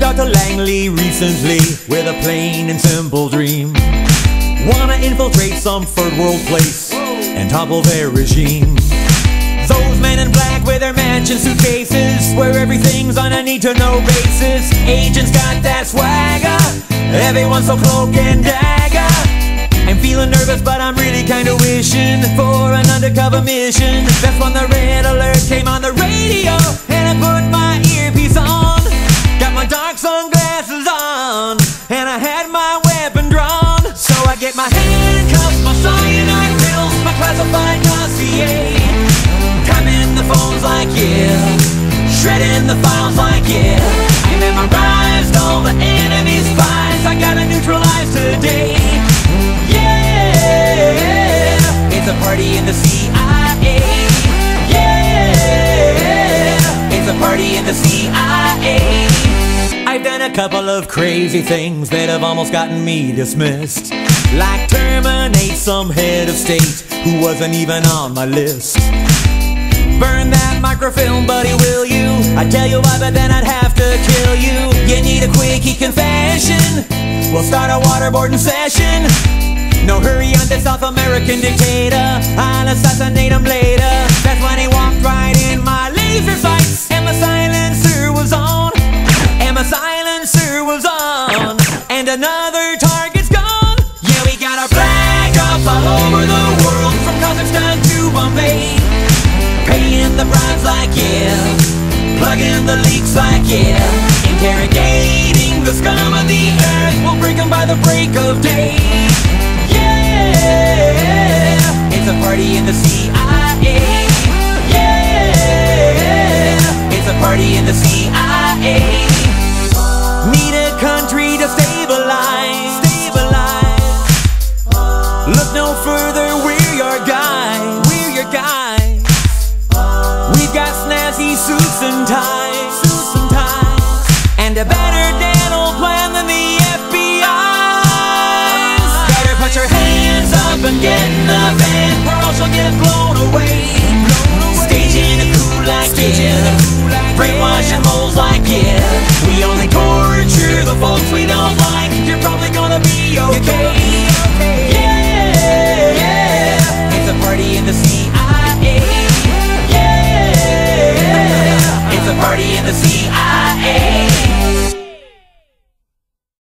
to Langley recently with a plain and simple dream. Wanna infiltrate some third world place and topple their regime. Those men in black with their mansion suitcases, where everything's on a need to know basis. Agents got that swagger, everyone's so cloak and dagger. I'm feeling nervous, but I'm really kinda wishing for an undercover mission. That's when the red alert came on the radio, couple of crazy things that have almost gotten me dismissed. Like terminate some head of state who wasn't even on my list. Burn that microfilm, buddy, will you? I'd tell you why, but then I'd have to kill you. You need a quickie confession. We'll start a waterboarding session. No hurry on the South American dictator. I'll assassinate him later. All over the world, from Kazakhstan to Bombay. Paying the bribes like yeah, plugging the leaks like yeah, interrogating the scum of the earth. We'll break 'em by the break of day. Yeah, it's a party in the CIA. Yeah, it's a party in the CIA. Suits and ties. Suits and ties. And a better dental plan than the FBI's. Better put your hands up and get in the van, or else you'll get blown away. Staging a coup like yeah. Brainwashing moles like yeah. CIA.